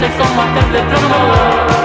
laissant ma tête de